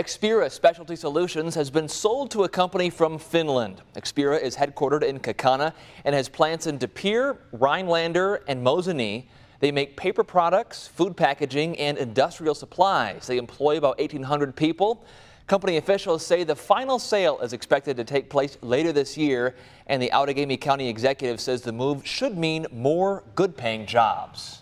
Expera Specialty Solutions has been sold to a company from Finland. Expera is headquartered in Kaukauna and has plants in De Rhinelander, and Mosinee. They make paper products, food packaging, and industrial supplies. They employ about 1,800 people. Company officials say the final sale is expected to take place later this year, and the Outagamie County executive says the move should mean more good-paying jobs.